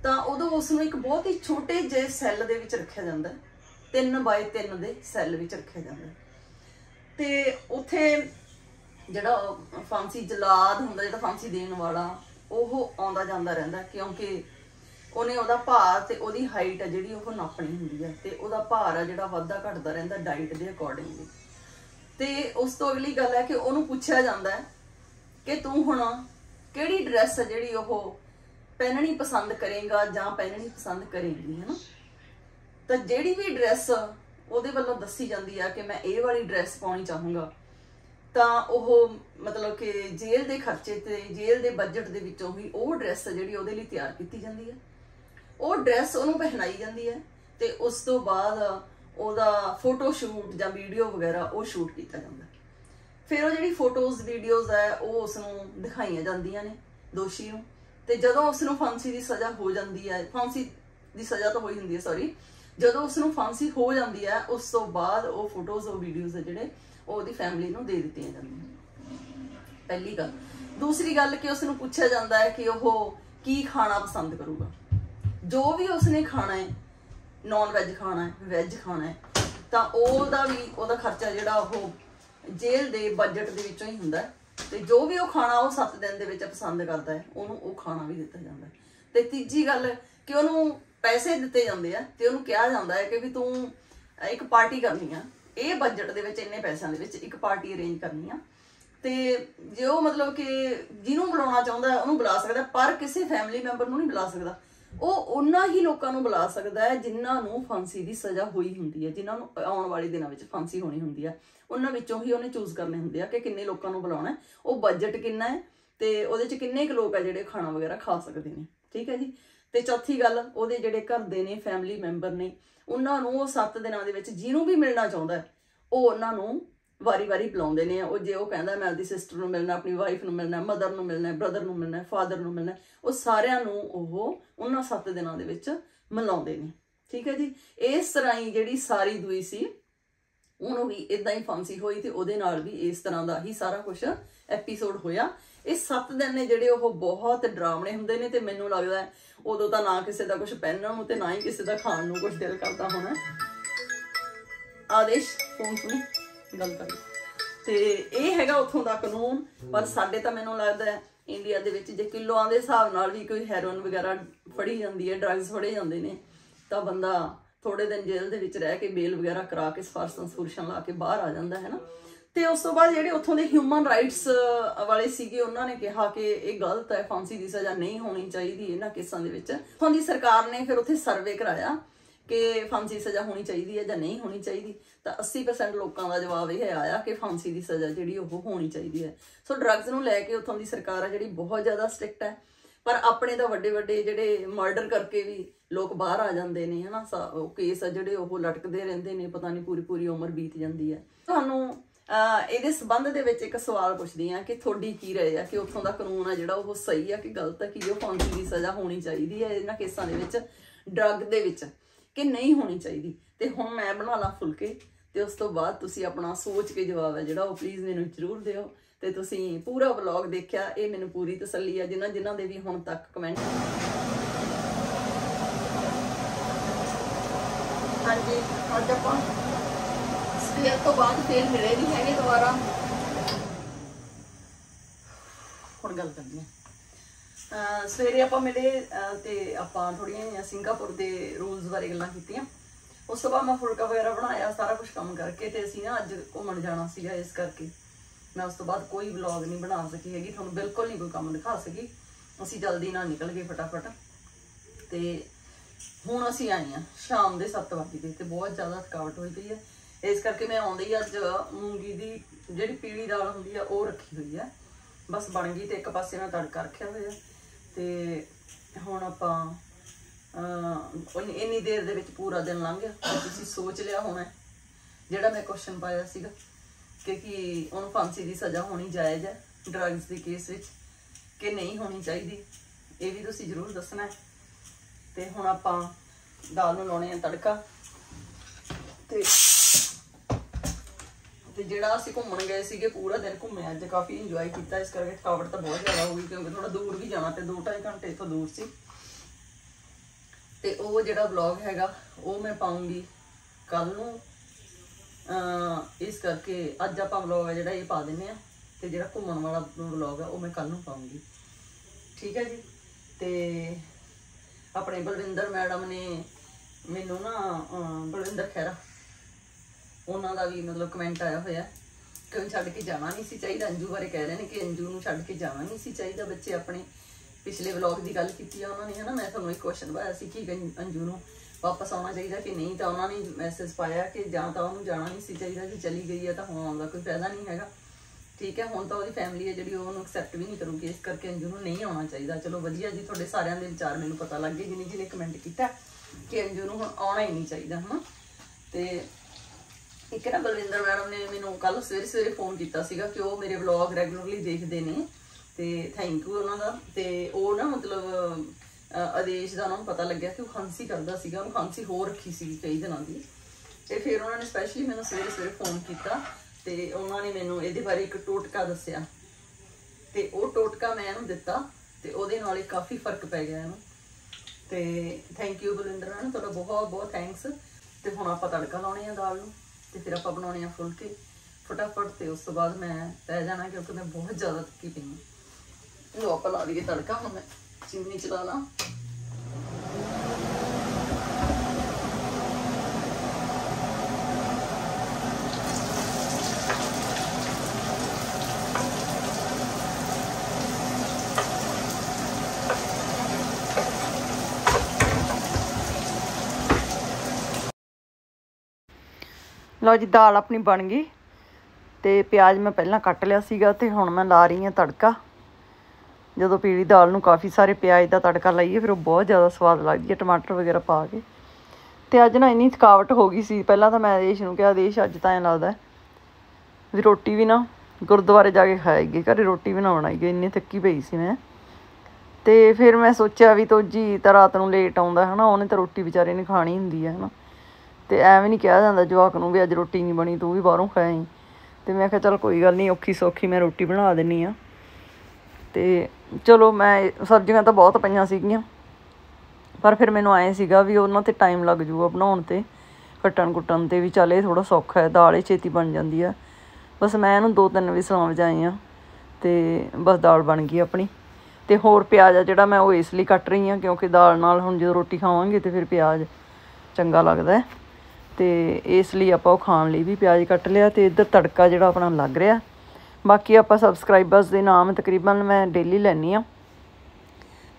ਤਾਂ ਉਦੋਂ ਉਸ ਨੂੰ ਇੱਕ ਬਹੁਤ ਹੀ ਛੋਟੇ ਜਿਹੇ ਸੈੱਲ ਦੇ ਵਿੱਚ ਰੱਖਿਆ ਜਾਂਦਾ 3 ਬਾਈ 3 ਦੇ ਸੈੱਲ ਵਿੱਚ ਰੱਖਿਆ ਜਾਂਦਾ ਤੇ ਉੱਥੇ ਜਿਹੜਾ ਫਾਂਸੀ ਜਲਾਦ ਹੁੰਦਾ, ਜਿਹੜਾ ਫਾਂਸੀ ਦੇਣ ਵਾਲਾ, ਉਹ ਆਉਂਦਾ ਜਾਂਦਾ ਰਹਿੰਦਾ ਕਿਉਂਕਿ ਉਹਨੇ ਉਹਦਾ ਭਾਰ ਤੇ ਉਹਦੀ ਹਾਈਟ ਆ ਜਿਹੜੀ ਉਹ ਨਾਪਣੀ ਹੁੰਦੀ ਆ ਤੇ ਉਹਦਾ ਭਾਰ ਆ ਜਿਹੜਾ ਵੱਧਦਾ ਘਟਦਾ ਰਹਿੰਦਾ ਡਾਈਟ ਦੇ ਅਕੋਰਡਿੰਗਲੀ ਤੇ ਉਸ ਤੋਂ ਅਗਲੀ ਗੱਲ ਹੈ ਕਿ ਉਹਨੂੰ ਪੁੱਛਿਆ ਜਾਂਦਾ ਹੈ ਕਿ ਤੂੰ ਹੁਣ ਕਿਹੜੀ ਡਰੈਸ ਜਿਹੜੀ ਉਹ ਪਹਿਨਣੀ ਪਸੰਦ ਕਰੇਗਾ ਜਾਂ ਪਹਿਨਣੀ ਪਸੰਦ ਕਰੇਗੀ ਹੈ ਨਾ ਤਾਂ ਜਿਹੜੀ ਵੀ ਡਰੈਸ ਉਹਦੇ ਵੱਲੋਂ ਦੱਸੀ ਜਾਂਦੀ ਆ ਕਿ ਮੈਂ ਇਹ ਵਾਲੀ ਡਰੈਸ ਪਾਉਣੀ ਚਾਹੂੰਗਾ। ਤਾਂ ਉਹ ਮਤਲਬ ਕਿ ਜੇਲ੍ਹ ਦੇ ਖਰਚੇ ਤੇ ਜੇਲ੍ਹ ਦੇ ਬਜਟ ਦੇ ਵਿੱਚੋਂ ਵੀ ਉਹ ਡਰੈਸ ਜਿਹੜੀ ਉਹਦੇ ਲਈ ਤਿਆਰ ਕੀਤੀ ਜਾਂਦੀ ਹੈ ਉਹ ਡਰੈਸ ਉਹਨੂੰ ਪਹਿਨਾਈ ਜਾਂਦੀ ਹੈ ਤੇ ਉਸ ਤੋਂ ਬਾਅਦ ਉਹਦਾ ਫੋਟੋ ਸ਼ੂਟ ਜਾਂ ਵੀਡੀਓ ਵਗੈਰਾ ਉਹ ਸ਼ੂਟ ਕੀਤਾ ਜਾਂਦਾ। ਫਿਰ ਉਹ ਜਿਹੜੀ ਫੋਟੋਜ਼ ਵੀਡੀਓਜ਼ ਹੈ, ਉਹ ਉਸ ਨੂੰ ਦਿਖਾਈਆਂ ਜਾਂਦੀਆਂ ਨੇ ਦੋਸ਼ੀ ਨੂੰ। ਤੇ ਜਦੋਂ ਉਸ ਨੂੰ ਫਾਂਸੀ ਦੀ ਸਜ਼ਾ ਹੋ ਜਾਂਦੀ ਹੈ, ਫਾਂਸੀ ਦੀ ਸਜ਼ਾ ਤਾਂ ਹੋਈ ਹੁੰਦੀ ਹੈ ਸੌਰੀ ਜਦੋਂ ਉਸ ਨੂੰ ਫਾਂਸੀ ਹੋ ਜਾਂਦੀ ਹੈ, ਉਸ ਤੋਂ ਬਾਅਦ ਉਹ ਫੋਟੋਜ਼ ਉਹ ਵੀਡੀਓਜ਼ ਜਿਹੜੇ, ਉਹ ਉਹਦੀ ਫੈਮਿਲੀ ਨੂੰ ਦੇ ਦਿੱਤੀਆਂ ਜਾਂਦੀਆਂ ਪਹਿਲੀ ਗੱਲ। ਦੂਸਰੀ ਗੱਲ ਕਿ ਉਸ ਨੂੰ ਪੁੱਛਿਆ ਜਾਂਦਾ ਹੈ ਕਿ ਉਹ ਕੀ ਖਾਣਾ ਪਸੰਦ ਕਰੂਗਾ। ਜੋ ਵੀ ਉਸਨੇ ਖਾਣਾ ਹੈ ਨਾਨ ਵੈਜ ਖਾਣਾ ਹੈ ਵੈਜ ਖਾਣਾ ਹੈ, ਤਾਂ ਉਹਦਾ ਵੀ, ਉਹਦਾ ਖਰਚਾ ਜਿਹੜਾ ਉਹ ਜੇਲ੍ਹ ਦੇ ਬਜਟ ਦੇ ਵਿੱਚੋਂ ਹੀ ਹੁੰਦਾ ਹੈ। ਤੇ ਜੋ ਵੀ ਉਹ ਖਾਣਾ ਉਹ 7 ਦਿਨ ਦੇ ਵਿੱਚ ਪਸੰਦ ਕਰਦਾ ਹੈ, ਉਹਨੂੰ ਉਹ ਖਾਣਾ ਵੀ ਦਿੱਤਾ ਜਾਂਦਾ ਹੈ। ਤੇ ਤੀਜੀ ਗੱਲ ਕਿ ਉਹਨੂੰ ਪੈਸੇ ਦਿੱਤੇ ਜਾਂਦੇ ਆ, ਤੇ ਉਹਨੂੰ ਕਿਹਾ ਜਾਂਦਾ ਹੈ ਕਿ ਵੀ ਤੂੰ ਇੱਕ ਪਾਰਟੀ ਕਰਨੀ ਆ। ਇਹ ਬਜਟ ਦੇ ਵਿੱਚ, ਇੰਨੇ ਪੈਸਿਆਂ ਦੇ ਵਿੱਚ ਇੱਕ ਪਾਰਟੀ ਅਰੇਂਜ ਕਰਨੀ ਆ। ਤੇ ਉਹ ਮਤਲਬ ਕਿ ਜਿਹਨੂੰ ਬੁਲਾਉਣਾ ਚਾਹੁੰਦਾ ਉਹਨੂੰ ਬੁਲਾ ਸਕਦਾ ਪਰ ਕਿਸੇ ਫੈਮਿਲੀ ਮੈਂਬਰ ਨੂੰ ਨਹੀਂ ਬੁਲਾ ਸਕਦਾ। ਉਹ ਉਹਨਾਂ ਹੀ ਲੋਕਾਂ ਨੂੰ ਬੁਲਾ ਸਕਦਾ ਹੈ ਜਿਨ੍ਹਾਂ ਨੂੰ ਫਾਂਸੀ ਦੀ ਸਜ਼ਾ ਹੋਈ ਹੁੰਦੀ ਹੈ, ਜਿਨ੍ਹਾਂ ਨੂੰ ਆਉਣ ਵਾਲੇ ਦਿਨਾਂ ਵਿੱਚ ਫਾਂਸੀ ਹੋਣੀ ਹੁੰਦੀ ਹੈ। ਉਹਨਾਂ ਵਿੱਚੋਂ ਹੀ ਉਹਨੇ ਚੂਜ਼ ਕਰਨੇ ਹੁੰਦੇ ਆ ਕਿ ਕਿੰਨੇ ਲੋਕਾਂ ਨੂੰ ਬੁਲਾਉਣਾ ਉਹ ਬਜਟ ਕਿੰਨਾ ਹੈ ਤੇ ਉਹਦੇ ਚ ਕਿੰਨੇ ਕੁ ਲੋਕ ਆ ਜਿਹੜੇ ਖਾਣਾ ਵਗੈਰਾ ਖਾ ਸਕਦੇ ਨੇ, ਠੀਕ ਹੈ ਜੀ? ਤੇ ਚੌਥੀ ਗੱਲ, ਉਹਦੇ ਜਿਹੜੇ ਘਰ ਦੇ ਨੇ ਫੈਮਿਲੀ ਮੈਂਬਰ ਨੇ, ਉਹਨਾਂ ਨੂੰ ਉਹ 7 ਦਿਨਾਂ ਦੇ ਵਿੱਚ ਜਿਹਨੂੰ ਵੀ ਮਿਲਣਾ ਚਾਹੁੰਦਾ ਉਹ ਉਹਨਾਂ ਨੂੰ ਵਾਰੀ-ਵਾਰੀ ਬੁਲਾਉਂਦੇ ਨੇ ਉਹ ਜੇ ਉਹ ਕਹਿੰਦਾ ਮੈਂ ਆਪਣੀ ਸਿਸਟਰ ਨੂੰ ਮਿਲਣਾ, ਆਪਣੀ ਵਾਈਫ ਨੂੰ ਮਿਲਣਾ ਮਦਰ ਨੂੰ ਮਿਲਣਾ ਬ੍ਰਦਰ ਨੂੰ ਮਿਲਣਾ ਫਾਦਰ ਨੂੰ ਮਿਲਣਾ ਉਹ ਸਾਰਿਆਂ ਨੂੰ ਉਹ ਉਹਨਾਂ 7 ਦਿਨਾਂ ਦੇ ਵਿੱਚ ਮਿਲਾਉਂਦੇ ਨੇ। ਠੀਕ ਹੈ ਜੀ? ਇਸ ਤਰ੍ਹਾਂ ਹੀ ਜਿਹੜੀ ਸਾਰੀ ਦੂਈ ਸੀ, ਉਹਨੂੰ ਵੀ ਇਦਾਂ ਹੀ ਫਾਂਸੀ ਹੋਈ ਤੇ ਉਹਦੇ ਨਾਲ ਵੀ ਇਸ ਤਰ੍ਹਾਂ ਦਾ ਹੀ ਸਾਰਾ ਕੁਝ ਐਪੀਸੋਡ ਹੋਇਆ। ਇਹ 7 ਦਿਨ ਨੇ ਜਿਹੜੇ ਉਹ ਬਹੁਤ ਡਰਾਮਣੇ ਹੁੰਦੇ ਨੇ ਤੇ ਮੈਨੂੰ ਲੱਗਦਾ ਹੈ ਉਦੋਂ ਤਾਂ ਨਾ ਕਿਸੇ ਦਾ ਕੁਝ ਪਹਿਨਣ ਨੂੰ ਤੇ ਨਾ ਹੀ ਕਿਸੇ ਦਾ ਖਾਣ ਨੂੰ ਕੁਝ ਦਿਲ ਕਰਦਾ ਹੋਣਾ। ਆਦੇਸ਼, ਫੋਨ ਸੁਣੀ, ਗੱਲ ਕਰੀ ਤੇ ਇਹ ਹੈਗਾ ਉੱਥੋਂ ਦਾ ਕਾਨੂੰਨ, ਪਰ ਸਾਡੇ ਤਾਂ ਮੈਨੂੰ ਲੱਗਦਾ ਹੈ ਇੰਡੀਆ ਦੇ ਵਿੱਚ ਜੇ ਕਿਲੋਆਂ ਦੇ ਹਿਸਾਬ ਨਾਲ ਵੀ ਕੋਈ ਹੈਰੋਇਨ ਵਗੈਰਾ ਫੜੀ ਜਾਂਦੀ ਹੈ ਡਰੱਗਸ ਫੜੇ ਜਾਂਦੇ ਨੇ, ਤਾਂ ਬੰਦਾ ਥੋੜੇ ਦਿਨ ਜੇਲ੍ਹ ਦੇ ਵਿੱਚ ਰਹਿ ਕੇ ਬੇਲ ਵਗੈਰਾ ਕਰਾ ਕੇ ਸਫਾਰਸ਼ ਸੰਸੂਰਸ਼ਨ ਲਾ ਕੇ ਬਾਹਰ ਆ ਜਾਂਦਾ ਹੈ ਨਾ। ਤੇ ਉਸ ਤੋਂ ਬਾਅਦ ਜਿਹੜੇ ਉੱਥੋਂ ਦੇ ਹਿਊਮਨ ਰਾਈਟਸ ਵਾਲੇ ਸੀਗੇ, ਉਹਨਾਂ ਨੇ ਕਿਹਾ ਕਿ ਇਹ ਗਲਤ ਹੈ, ਫਾਂਸੀ ਦੀ ਸਜ਼ਾ ਨਹੀਂ ਹੋਣੀ ਚਾਹੀਦੀ ਇਹਨਾਂ ਕੇਸਾਂ ਦੇ ਵਿੱਚ। ਉੱਥੋਂ ਦੀ ਸਰਕਾਰ ਨੇ ਫਿਰ ਉੱਥੇ ਸਰਵੇ ਕਰਾਇਆ। ਕਿ ਫਾਂਸੀ ਸਜ਼ਾ ਹੋਣੀ ਚਾਹੀਦੀ ਹੈ ਜਾਂ ਨਹੀਂ ਹੋਣੀ ਚਾਹੀਦੀ ਤਾਂ 80% ਲੋਕਾਂ ਦਾ ਜਵਾਬ ਇਹ ਆਇਆ ਕਿ ਫਾਂਸੀ ਦੀ ਸਜ਼ਾ ਜਿਹੜੀ ਉਹ ਹੋਣੀ ਚਾਹੀਦੀ ਹੈ। ਸੋ ਡਰੱਗਸ ਨੂੰ ਲੈ ਕੇ ਉੱਥੋਂ ਦੀ ਸਰਕਾਰ ਆ ਜਿਹੜੀ ਬਹੁਤ ਜ਼ਿਆਦਾ ਸਟ੍ਰਿਕਟ ਹੈ। ਪਰ ਆਪਣੇ ਤਾਂ ਵੱਡੇ ਵੱਡੇ ਜਿਹੜੇ ਮਰਡਰ ਕਰਕੇ ਵੀ ਲੋਕ ਬਾਹਰ ਆ ਜਾਂਦੇ ਨੇ ਹਨਾ? ਉਹ ਕੇਸ ਆ ਜਿਹੜੇ ਉਹ ਲਟਕਦੇ ਰਹਿੰਦੇ ਨੇ ਪਤਾ ਨਹੀਂ ਪੂਰੀ ਪੂਰੀ ਉਮਰ ਬੀਤ ਜਾਂਦੀ ਹੈ। ਤੁਹਾਨੂੰ ਅਹ, ਇਹਦੇ ਸਬੰਧ ਦੇ ਵਿੱਚ ਇੱਕ ਸਵਾਲ ਪੁੱਛਦੀ ਆ ਕਿ ਤੁਹਾਡੀ ਕੀ ਰਾਏ ਆ? ਕਿ ਉੱਥੋਂ ਦਾ ਕਾਨੂੰਨ ਆ ਜਿਹੜਾ ਉਹ ਸਹੀ ਆ ਕਿ ਗਲਤ ਆ? ਕਿ ਉਹ ਫਾਂਸੀ ਦੀ ਸਜ਼ਾ ਹੋਣੀ ਚਾਹੀਦੀ ਹੈ ਇਹਨਾਂ ਕੇਸਾਂ ਦੇ ਵਿੱਚ ਡਰੱਗ ਦੇ ਵਿੱਚ? ਕਿ ਨਹੀਂ ਹੋਣੀ ਚਾਹੀਦੀ। ਤੇ ਹੁਣ ਮੈਂ ਬਣਾ ਲਾ ਫੁਲਕੇ ਤੇ ਉਸ ਤੋਂ ਬਾਅਦ ਤੁਸੀਂ ਆਪਣਾ ਸੋਚ ਕੇ ਜਵਾਬ ਹੈ ਜਿਹੜਾ ਉਹ ਪਲੀਜ਼ ਮੈਨੂੰ ਜ਼ਰੂਰ ਦਿਓ। ਤੇ ਤੁਸੀਂ ਪੂਰਾ ਵਲੌਗ ਦੇਖਿਆ ਇਹ ਮੈਨੂੰ ਪੂਰੀ ਤਸੱਲੀ ਆ ਜਿਨ੍ਹਾਂ ਜਿਨ੍ਹਾਂ ਦੇ ਵੀ ਹੁਣ ਤੱਕ ਕਮੈਂਟ ਹਾਂਜੀ ਅੱਜ ਆਪਾਂ ਸਵੇਰ ਤੋਂ ਬਾਅਦ ਫੇਰ ਮਿਲੇ ਨਹੀਂ ਹੈਗੇ ਦੁਬਾਰਾ। ਹੁਣ ਗੱਲ ਕਰਨੀ ਹੈ ਸਵੇਰੇ ਆਪਾਂ ਮਿਲੇ, ਅਹ, ਤੇ ਆਪਾਂ ਥੋੜੀਆਂ ਜਿਹੀਆਂ ਸਿੰਗਾਪੁਰ ਦੇ ਰੂਲਸ ਬਾਰੇ ਗੱਲਾਂ ਕੀਤੀਆਂ। ਉਸ ਤੋਂ ਬਾਅਦ ਮੈਂ ਫੁਲਕਾ ਵਗੈਰਾ ਬਣਾਇਆ, ਸਾਰਾ ਕੁਝ ਕੰਮ ਕਰਕੇ ਤੇ ਅਸੀਂ ਨਾ ਅੱਜ ਘੁੰਮਣ ਜਾਣਾ ਸੀਗਾ ਇਸ ਕਰਕੇ। ਮੈਂ ਉਸ ਤੋਂ ਬਾਅਦ ਕੋਈ ਵਲੌਗ ਨਹੀਂ ਬਣਾ ਸਕੀ ਹੈਗੀ, ਤੁਹਾਨੂੰ ਬਿਲਕੁਲ ਨਹੀਂ ਕੋਈ ਕੰਮ ਦਿਖਾ ਸਕੀ। ਅਸੀਂ ਜਲਦੀ ਨਾਲ ਨਿਕਲ ਗਏ ਫਟਾਫਟ। ਤੇ ਹੁਣ ਅਸੀਂ ਆਏ ਆ ਸ਼ਾਮ ਦੇ 7 ਵਜੇ ਦੇ ਤੇ ਬਹੁਤ ਜ਼ਿਆਦਾ ਥਕਾਵਟ ਹੋਈ ਪਈ ਹੈ। ਇਸ ਕਰਕੇ ਮੈਂ ਆਉਂਦੇ ਹੀ ਅੱਜ ਮੂੰਗੀ ਦੀ ਜਿਹੜੀ ਪੀਲੀ ਦਾਲ ਹੁੰਦੀ ਆ, ਉਹ ਰੱਖੀ ਹੋਈ ਹੈ ਬਸ ਬਣ ਗਈ ਤੇ ਇੱਕ ਪਾਸੇ ਮੈਂ ਤੜਕਾ ਰੱਖਿਆ ਹੋਇਆ। ਤੇ ਹੁਣ ਆਪਾਂ ਇੰਨੀ- ਦੇਰ ਦੇ ਵਿੱਚ ਪੂਰਾ ਦਿਨ ਲੰਘ ਗਿਆ ਤੁਸੀਂ ਸੋਚ ਲਿਆ ਹੋਣਾ ਜਿਹੜਾ ਮੈਂ ਕੁਐਸਚਨ ਪਾਇਆ ਸੀਗਾ, ਕਿ ਕੀ ਉਹਨੂੰ ਫਾਂਸੀ ਦੀ ਸਜ਼ਾ ਹੋਣੀ ਜਾਇਜ਼ ਹੈ ਡਰੱਗਸ ਦੇ ਕੇਸ ਵਿੱਚ, ਕਿ ਨਹੀਂ ਹੋਣੀ ਚਾਹੀਦੀ, ਇਹ ਵੀ ਤੁਸੀਂ ਜ਼ਰੂਰ ਦੱਸਣਾ ਹੈ। ਤੇ ਹੁਣ ਆਪਾਂ ਦਾਲ ਨੂੰ ਲਾਉਣੇ ਆ ਤੜਕਾ, ਤੇ ਤੇ ਜਿਹੜਾ ਅਸੀਂ ਘੁੰਮਣ ਗਏ ਸੀਗੇ ਪੂਰਾ ਦਿਨ ਘੁੰਮਿਆ ਅੱਜ ਕਾਫੀ ਇੰਜੋਏ ਕੀਤਾ, ਇਸ ਕਰਕੇ ਥਕਾਵਟ ਤਾਂ ਬਹੁਤ ਜ਼ਿਆਦਾ ਹੋ ਗਈ ਕਿਉਂਕਿ ਥੋੜਾ ਦੂਰ ਵੀ ਜਾਣਾ ਤੇ 2.5 ਘੰਟੇ ਤੋਂ ਦੂਰ ਸੀ। ਤੇ ਉਹ ਜਿਹੜਾ ਵਲੌਗ ਹੈਗਾ, ਉਹ ਮੈਂ ਪਾਉਂਗੀ ਕੱਲ ਨੂੰ। ਇਸ ਕਰਕੇ ਅੱਜ ਆਪਾਂ ਵਲੌਗ ਹੈ ਜਿਹੜਾ ਇਹ ਪਾ ਦਿੰਨੇ ਆ ਤੇ ਜਿਹੜਾ ਘੁੰਮਣ ਵਾਲਾ ਵਲੌਗ ਹੈ ਉਹ ਮੈਂ ਕੱਲ ਨੂੰ ਪਾਉਂਗੀ। ਠੀਕ ਹੈ ਜੀ? ਤੇ ਆਪਣੇ ਬਲਵਿੰਦਰ ਮੈਡਮ ਨੇ ਮੈਨੂੰ ਨਾ ਬਲਵਿੰਦਰ ਖਹਿਰਾ ਉਹਨਾਂ ਦਾ ਵੀ ਮਤਲਬ ਕਮੈਂਟ ਆਇਆ ਹੋਇਆ। ਕਿ ਉਹਨੂੰ ਛੱਡ ਕੇ ਜਾਣਾ ਨਹੀਂ ਸੀ ਚਾਹੀਦਾ। ਅੰਜੂ ਬਾਰੇ ਕਹਿ ਰਹੇ ਨੇ ਕਿ ਅੰਜੂ ਨੂੰ ਛੱਡ ਕੇ ਜਾਣਾ ਨਹੀਂ ਸੀ ਚਾਹੀਦਾ। ਬੱਚੇ ਆਪਣੇ ਪਿਛਲੇ ਵਲੌਗ ਦੀ ਗੱਲ ਕੀਤੀ ਆ, ਉਹਨਾਂ ਨੇ ਹਨਾ। ਮੈਂ ਤੁਹਾਨੂੰ ਇੱਕ ਕੁਐਸਚਨ ਪਾਇਆ ਸੀ ਕਿ ਅੰਜੂ ਨੂੰ ਵਾਪਸ ਆਉਣਾ ਚਾਹੀਦਾ ਕਿ ਨਹੀਂ? ਤਾਂ ਉਹਨਾਂ ਨੇ ਮੈਸੇਜ ਪਾਇਆ ਕਿ ਜਾਂ ਤਾਂ ਉਹਨੂੰ ਜਾਣਾ ਨਹੀਂ ਸੀ ਚਾਹੀਦਾ ਜੇ ਚਲੀ ਗਈ ਹੈ ਤਾਂ ਹੁਣ ਆਉਣ ਦਾ ਕੋਈ ਫਾਇਦਾ ਨਹੀਂ ਹੈਗਾ। ਠੀਕ ਹੈ, ਹੁਣ ਤਾਂ ਉਹਦੀ ਫੈਮਿਲੀ ਹੈ ਜਿਹੜੀ, ਉਹ ਉਹਨੂੰ ਐਕਸੈਪਟ ਵੀ ਨਹੀਂ ਕਰੂਗੀ। ਇਸ ਕਰਕੇ ਅੰਜੂ ਨੂੰ ਨਹੀਂ ਆਉਣਾ ਚਾਹੀਦਾ। ਚਲੋ ਵਧੀਆ ਜੀ, ਤੁਹਾਡੇ ਸਾਰਿਆਂ ਦੇ ਵਿਚਾਰ ਮੈਨੂੰ ਪਤਾ ਲੱਗ ਗਏ। ਜਿਹਨੇ ਜਿਹਨੇ ਕਮੈਂਟ ਕੀਤਾ, ਕਿ ਅੰਜੂ ਨੂੰ ਹੁਣ ਆਉਣਾ ਹੀ ਨਹੀਂ ਚਾਹੀਦਾ, ਹਨਾ? ਤੇ ਇੱਕ ਨਾ, ਬਲਵਿੰਦਰ ਮੈਡਮ ਨੇ ਮੈਨੂੰ ਕੱਲ ਸਵੇਰੇ ਸਵੇਰੇ ਫੋਨ ਕੀਤਾ ਸੀਗਾ ਕਿ ਉਹ ਮੇਰੇ ਵਲੌਗ ਰੈਗੂਲਰਲੀ ਦੇਖਦੇ ਨੇ ਤੇ ਥੈਂਕ ਯੂ ਉਹਨਾਂ ਦਾ। ਤੇ ਉਹ ਨਾ ਮਤਲਬ ਆਦੇਸ਼ ਦਾ ਉਹਨਾਂ ਨੂੰ ਪਤਾ ਲੱਗਿਆ ਕਿ ਉਹ ਖਾਂਸੀ ਕਰਦਾ ਸੀਗਾ, ਉਹਨੂੰ ਖਾਂਸੀ ਹੋਰ ਰੱਖੀ ਸੀ ਕਈ ਦਿਨਾਂ ਦੀ। ਤੇ ਫਿਰ ਉਹਨਾਂ ਨੇ ਸਪੈਸ਼ਲੀ ਮੈਨੂੰ ਸਵੇਰੇ ਸਵੇਰੇ ਫੋਨ ਕੀਤਾ ਤੇ ਉਹਨਾਂ ਨੇ ਮੈਨੂੰ ਇਹਦੇ ਬਾਰੇ ਇੱਕ ਟੋਟਕਾ ਦੱਸਿਆ। ਤੇ ਉਹ ਟੋਟਕਾ ਮੈਂ ਇਹਨੂੰ ਦਿੱਤਾ ਤੇ ਉਹਦੇ ਨਾਲ ਹੀ ਕਾਫੀ ਫ਼ਰਕ ਪੈ ਗਿਆ ਇਹਨੂੰ। ਤੇ ਥੈਂਕ ਯੂ ਬਲਿੰਦਰ ਮੈਡਮ, ਤੁਹਾਡਾ ਬਹੁਤ ਬਹੁਤ ਥੈਂਕਸ ਤੇ ਹੁਣ ਆਪਾਂ ਤੜਕਾ ਲਾਉਣੇ ਆ ਦਾਲ ਨੂੰ। ਤੇ ਫਿਰ ਆਪਾਂ ਬਣਾਉਣੇ ਆ ਫੁਲਕੇ। ਫਟਾਫਟ ਤੇ ਉਸ ਤੋਂ ਬਾਅਦ ਮੈਂ ਪੈ ਜਾਣਾ ਕਿਉਂਕਿ ਮੈਂ ਬਹੁਤ ਜ਼ਿਆਦਾ ਥੱਕੀ ਪਈ ਹਾਂ। ਲੋ ਆਪਾਂ ਲਾ ਲਈਏ ਤੜਕਾ, ਹੁਣ ਮੈਂ ਚਿਮਨੀ ਚਲਾ ਲਾਂ। ਲਓ ਜੀ, ਦਾਲ ਆਪਣੀ ਬਣ ਗਈ ਤੇ ਪਿਆਜ਼ ਮੈਂ ਪਹਿਲਾਂ ਕੱਟ ਲਿਆ ਸੀਗਾ ਤੇ ਹੁਣ ਮੈਂ ਲਾ ਰਹੀ ਹਾਂ ਤੜਕਾ। ਜਦੋਂ ਪੀਲੀ ਦਾਲ ਨੂੰ ਕਾਫੀ ਸਾਰੇ ਪਿਆਜ਼ ਦਾ ਤੜਕਾ ਲਾਈਏ, ਫਿਰ ਉਹ ਬਹੁਤ ਜ਼ਿਆਦਾ ਸਵਾਦ ਲੱਗਦੀ ਹੈ, ਟਮਾਟਰ ਵਗੈਰਾ ਪਾ ਕੇ। ਤੇ ਅੱਜ ਨਾ ਇੰਨੀ ਥਕਾਵਟ ਹੋ ਗਈ ਸੀ, ਪਹਿਲਾਂ ਤਾਂ ਮੈਂ ਦੇਸ਼ ਨੂੰ ਕਿਹਾ, ਦੇਸ਼ ਅੱਜ ਤਾਂ ਐਂ ਲੱਗਦਾ ਵੀ ਰੋਟੀ ਵੀ ਨਾ ਗੁਰਦੁਆਰੇ ਜਾ ਕੇ ਖਾਏਗੀ, ਘਰੇ ਰੋਟੀ ਬਣਾਉਣ ਆਈ ਗਈ ਇੰਨੀ ਥੱਕੀ ਪਈ ਸੀ ਮੈਂ। ਤੇ ਫਿਰ ਮੈਂ ਸੋਚਿਆ ਵੀ ਤੋਜੀ ਤਾਂ ਰਾਤ ਨੂੰ ਲੇਟ ਆਉਂਦਾ ਹਨਾ ਉਹਨੇ ਤਾਂ ਰੋਟੀ ਵਿਚਾਰੇ ਨੇ ਖਾਣੀ ਹੁੰਦੀ ਹੈ ਹਨਾ ਅਤੇ ਐਵੇਂ ਨਹੀਂ ਕਿਹਾ ਜਾਂਦਾ ਜਵਾਕ ਨੂੰ ਵੀ ਅੱਜ ਰੋਟੀ ਨਹੀਂ ਬਣੀ, ਤੂੰ ਵੀ ਬਾਹਰੋਂ ਖਾਈ ਤੇ ਮੈਂ ਕਿਹਾ ਚਲ ਕੋਈ ਗੱਲ ਨਹੀਂ ਔਖੀ ਸੌਖੀ ਮੈਂ ਰੋਟੀ ਬਣਾ ਦਿੰਨੀ ਆ। ਅਤੇ ਚਲੋ ਮੈਂ ਸਬਜ਼ੀਆਂ ਤਾਂ ਬਹੁਤ ਪਈਆਂ ਸੀਗੀਆਂ। ਪਰ ਫਿਰ ਮੈਨੂੰ ਐਂ ਸੀਗਾ ਵੀ ਉਹਨਾਂ ਤੇ ਟਾਈਮ ਲੱਗ ਜੂਗਾ ਬਣਾਉਣ ਤੇ। ਕੱਟਣ ਕੁੱਟਣ ਤੇ ਵੀ ਚੱਲ ਇਹ ਥੋੜ੍ਹਾ ਸੌਖਾ ਹੈ, ਦਾਲ ਇਹ ਛੇਤੀ ਬਣ ਜਾਂਦੀ ਆ। ਬਸ ਮੈਂ ਇਹਨੂੰ ਦੋ ਤਿੰਨ ਵਿਸਲਾਂ ਵਜਾਈਆਂ ਅਤੇ ਬਸ ਦਾਲ ਬਣ ਗਈ ਆਪਣੀ। ਅਤੇ ਹੋਰ ਪਿਆਜ਼ ਆ ਜਿਹੜਾ ਮੈਂ ਉਹ ਇਸ ਲਈ ਕੱਟ ਰਹੀ ਹਾਂ ਕਿਉਂਕਿ ਦਾਲ ਨਾਲ ਹੁਣ ਜਦੋਂ ਰੋਟੀ ਖਾਵਾਂਗੇ ਤੇ ਫਿਰ ਪਿਆਜ਼ ਚੰਗਾ ਲੱਗਦਾ ਤੇ ਇਸ ਲਈ ਆਪਾਂ ਉਹ ਖਾਣ ਲਈ ਵੀ ਪਿਆਜ਼ ਕੱਟ ਲਿਆ ਤੇ ਇੱਧਰ ਤੜਕਾ ਜਿਹੜਾ ਆਪਣਾ ਲੱਗ ਰਿਹਾ। ਬਾਕੀ ਆਪਾਂ ਸਬਸਕ੍ਰਾਈਬਰਸ ਦੇ ਨਾਮ ਤਕਰੀਬਨ ਮੈਂ ਡੇਲੀ ਲੈਣੀ ਆ